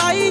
país.